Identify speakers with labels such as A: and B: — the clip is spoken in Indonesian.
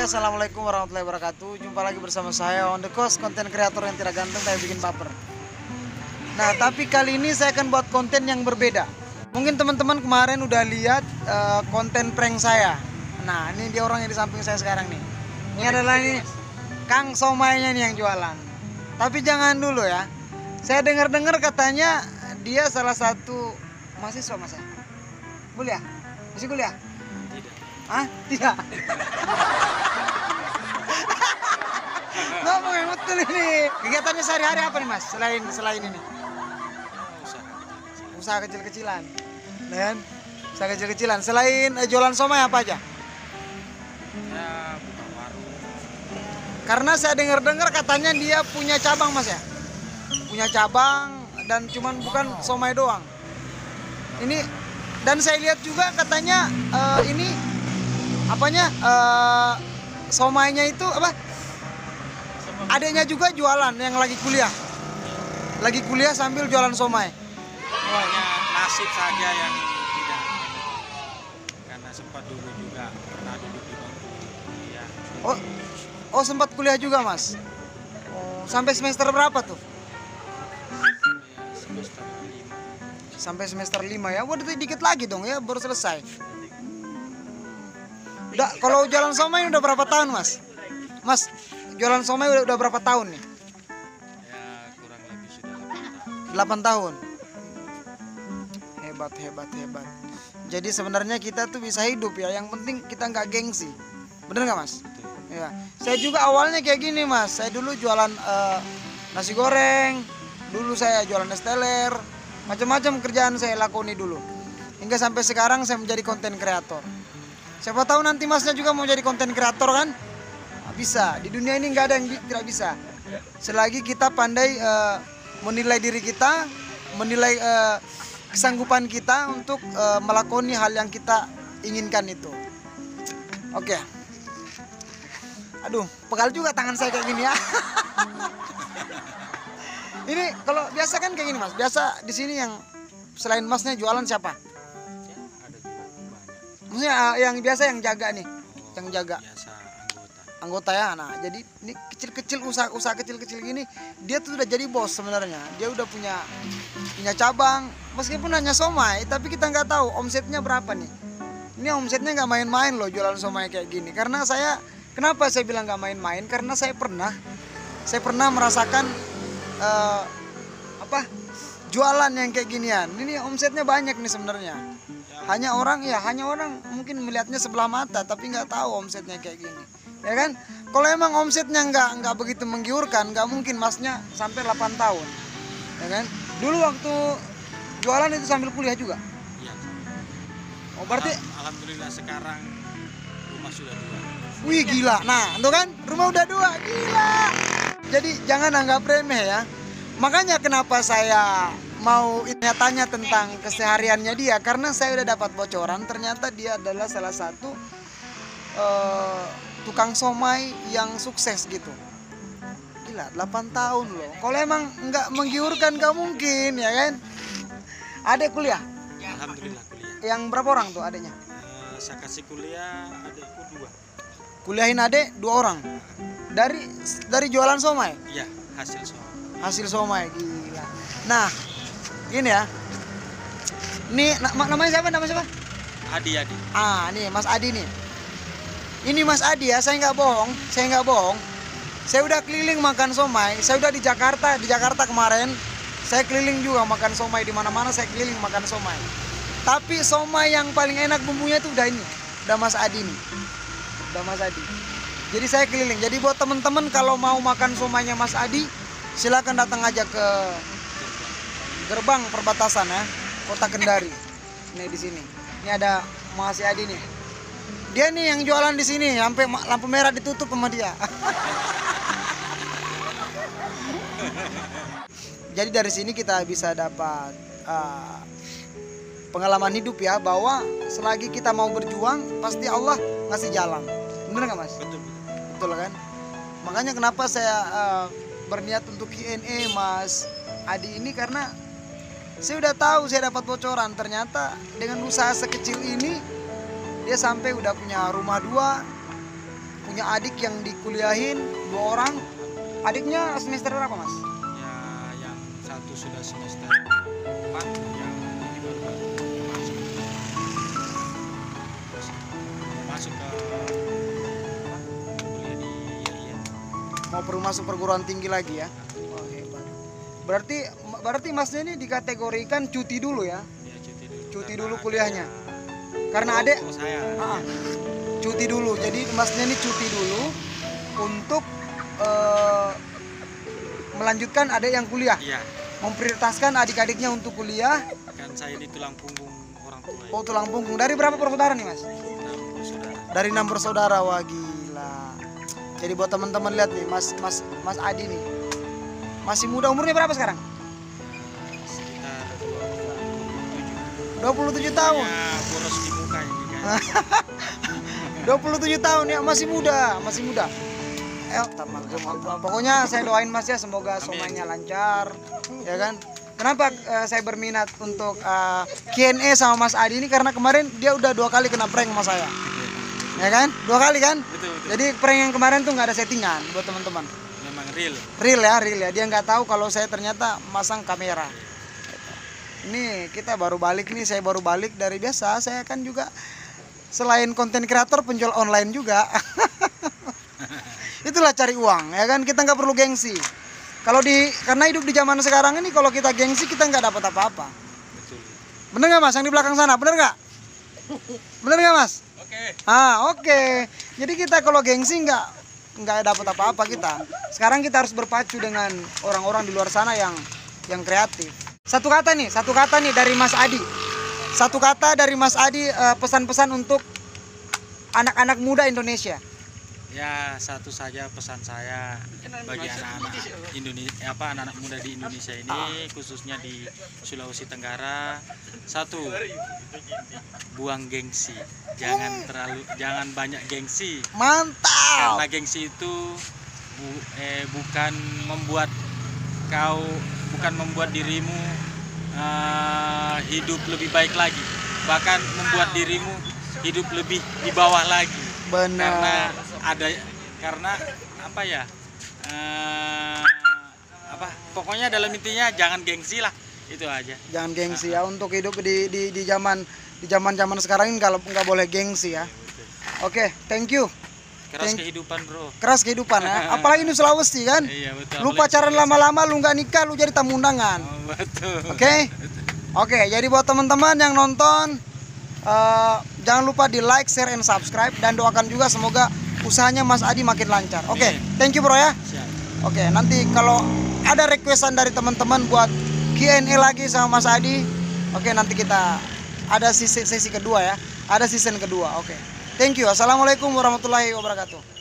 A: assalamualaikum warahmatullahi wabarakatuh. Jumpa lagi bersama saya on the coast, konten kreator yang tidak ganteng tapi bikin baper. Nah, tapi kali ini saya akan buat konten yang berbeda. Mungkin teman-teman kemarin udah lihat eh, konten prank saya. Nah, ini dia orang yang di samping saya sekarang nih. Ini adalah ini Kang Somainya nih yang jualan. Tapi jangan dulu ya. Saya dengar-dengar katanya dia salah satu mahasiswa mas ya? Kuliah? Masih kuliah? Hah? Tidak. Ngomong yang betul ini. Kegiatannya sehari-hari apa nih mas? Selain selain ini? Usaha kecil-kecilan. Dan usaha kecil-kecilan. Selain eh, jualan somai apa aja?
B: ya buka warung
A: Karena saya dengar-dengar katanya dia punya cabang mas ya? Punya cabang dan cuman bukan somai doang. Ini dan saya lihat juga katanya eh, ini apanya eh, somainya itu apa? Adanya juga jualan yang lagi kuliah. Lagi kuliah sambil jualan somai.
B: hanya nasib saja yang tidak karena sempat dulu juga pernah duduk di bangku ya
A: Oh, oh sempat kuliah juga mas. Oh, sampai semester berapa tuh?
B: ya semester lima
A: Sampai semester 5 ya. Waduh dikit lagi dong ya, baru selesai. Udah, kalau jualan somai udah berapa tahun mas? Mas, jualan somai udah, udah berapa tahun nih?
B: ya kurang lebih sudah delapan
A: 8
B: tahun
A: tahun. Hebat, hebat, hebat. Jadi sebenarnya kita tuh bisa hidup ya. Yang penting kita nggak gengsi. Bener nggak mas?
B: Betul.
A: Ya. Saya juga awalnya kayak gini mas. Saya dulu jualan eh, nasi goreng. Dulu saya jualan es teler. Macam-macam kerjaan saya lakoni dulu. Hingga sampai sekarang saya menjadi konten kreator. Siapa tahu nanti masnya juga mau jadi konten kreator kan? Bisa. Di dunia ini nggak ada yang tidak bisa. Selagi kita pandai eh, menilai diri kita, menilai eh, kesanggupan kita untuk eh, melakoni hal yang kita inginkan itu. Oke. Aduh, pegal juga tangan saya kayak gini ya. ini kalau biasa kan kayak gini mas. Biasa di sini yang selain masnya jualan siapa?
B: ya
A: Maksudnya eh, yang biasa yang jaga nih, yang jaga
B: biasa anggota
A: ya. Nah, jadi ini kecil-kecil usaha-usaha kecil-kecil gini, dia tuh udah jadi bos sebenarnya. Dia udah punya punya cabang, meskipun hanya somai, tapi kita nggak tahu omsetnya berapa nih. Ini omsetnya nggak main-main loh jualan somai kayak gini. Karena saya, kenapa saya bilang nggak main-main? Karena saya pernah, saya pernah merasakan eh, apa jualan yang kayak ginian. Ini omsetnya banyak nih sebenarnya. Hanya orang ya, hanya orang mungkin melihatnya sebelah mata, tapi nggak tahu omsetnya kayak gini. Ya kan? Kalau emang omsetnya nggak nggak begitu menggiurkan, nggak mungkin masnya sampai 8 tahun. Ya kan? Dulu waktu jualan itu sambil kuliah juga.
B: ya
A: Oh, berarti
B: Alham- alhamdulillah sekarang rumah sudah dua
A: Wih gila. Nah, itu kan rumah udah dua, gila. Jadi jangan anggap remeh ya. Makanya kenapa saya mau tanya tentang kesehariannya dia karena saya udah dapat bocoran ternyata dia adalah salah satu eh, tukang somai yang sukses gitu. Gila, 8 tahun loh. Kalau emang nggak menggiurkan nggak mungkin ya kan. Adek kuliah.
B: alhamdulillah kuliah
A: Yang berapa orang tuh adeknya?
B: Eh, saya kasih kuliah adikku dua
A: Kuliahin adek dua orang. Dari dari jualan somai.
B: iya hasil soal
A: hasil somai gila nah gini ya ini na- ma- namanya siapa namanya siapa
B: Adi Adi
A: ah nih Mas Adi nih ini Mas Adi ya saya nggak bohong saya nggak bohong. Saya udah keliling makan somai saya udah di Jakarta di Jakarta kemarin. Saya keliling juga makan somai di mana-mana saya keliling makan somai. Tapi somai yang paling enak bumbunya itu udah ini udah Mas Adi nih. Udah Mas Adi. Jadi saya keliling. Jadi buat temen-temen kalau mau makan somainya Mas Adi silakan datang aja ke gerbang perbatasan ya kota Kendari. Nih di sini. Ini ada Mas Adi nih dia nih yang jualan di sini sampai lampu merah ditutup sama dia. Jadi dari sini kita bisa dapat ah, pengalaman hidup ya bahwa selagi kita mau berjuang pasti Allah ngasih jalan. Bener nggak mas?
B: Betul betul.
A: Kan? Makanya kenapa saya eh, berniat untuk Q&A Mas Adi ini karena saya udah tahu saya dapat bocoran. Ternyata dengan usaha sekecil ini dia sampai udah punya rumah dua punya adik yang dikuliahin dua orang. Adiknya semester berapa mas?
B: ya yang satu sudah semester 4 yang ini baru masuk masuk ke kuliah di IAIN
A: Mau perlu masuk perguruan tinggi lagi ya? Oh, hebat. Berarti berarti masnya ini dikategorikan cuti dulu ya?
B: dia cuti dulu
A: Cuti dulu kuliahnya. Karena
B: Oh, saya
A: Ah, cuti dulu. Jadi masnya ini cuti dulu untuk eh, melanjutkan adik yang kuliah,
B: iya
A: memprioritaskan adik-adiknya untuk kuliah.
B: kan saya di tulang punggung orang tua ya.
A: Oh tulang punggung. Dari berapa bersaudara nih mas?
B: Enam saudara
A: Dari enam bersaudara. Wah gila. Jadi buat teman-teman lihat nih, mas mas mas Adi nih masih muda. Umurnya berapa sekarang?
B: sekitar
A: 27
B: 27
A: tahun.
B: ya boros di
A: 27 tahun ya masih muda, masih muda. Eh, teman pokoknya saya doain Mas ya semoga somanya lancar, ya kan? Kenapa eh, saya berminat untuk Q&A sama Mas Adi ini karena kemarin dia udah dua kali kena prank sama saya, ya kan? Dua kali kan?
B: betul betul
A: Jadi prank yang kemarin tuh nggak ada settingan buat teman-teman.
B: memang real
A: Real ya, real ya. Dia nggak tahu kalau saya ternyata masang kamera. Ini kita baru balik nih, saya baru balik dari biasa. Saya kan juga selain konten kreator penjual online juga. Itulah cari uang, ya kan? Kita nggak perlu gengsi. Kalau di karena hidup di zaman sekarang ini kalau kita gengsi kita nggak dapat apa-apa. Bener nggak mas? Yang di belakang sana, bener nggak? Bener nggak mas?
B: oke
A: Ah oke. Jadi kita kalau gengsi nggak nggak dapat apa-apa kita. Sekarang kita harus berpacu dengan orang-orang di luar sana yang yang kreatif. Satu kata nih, satu kata nih dari Mas Adi. Satu kata dari Mas Adi eh, pesan-pesan untuk anak-anak muda Indonesia.
B: Ya satu saja pesan saya bagi anak-anak Indonesia apa anak-anak muda di Indonesia ini khususnya di Sulawesi Tenggara satu buang gengsi jangan terlalu jangan banyak gengsi
A: Mantap.
B: karena gengsi itu bu- eh, bukan membuat kau bukan membuat dirimu eh, hidup lebih baik lagi bahkan membuat dirimu hidup lebih di bawah lagi karena
A: Benar.
B: ada karena apa ya eh, apa pokoknya dalam intinya jangan gengsi lah itu aja
A: Jangan gengsi ya untuk hidup di di di zaman di zaman-zaman sekarang ini kalau nggak boleh gengsi ya. Oke, thank you.
B: Keras
A: Thank-
B: kehidupan bro
A: Keras kehidupan ya. Apalagi di Sulawesi kan.
B: iya betul
A: Lu pacaran lama-lama lu nggak nikah lu jadi tamu undangan.
B: Oh, betul
A: Oke? Oke, jadi buat teman-teman yang nonton eh, jangan lupa di like, share, and subscribe dan doakan juga semoga usahanya Mas Adi makin lancar. Oke,
B: Amin.
A: thank you bro ya. Oke, nanti kalau ada requestan dari teman-teman buat Q&A lagi sama Mas Adi, oke nanti kita ada sesi, sesi kedua ya, ada season kedua. Oke, thank you. Assalamualaikum warahmatullahi wabarakatuh.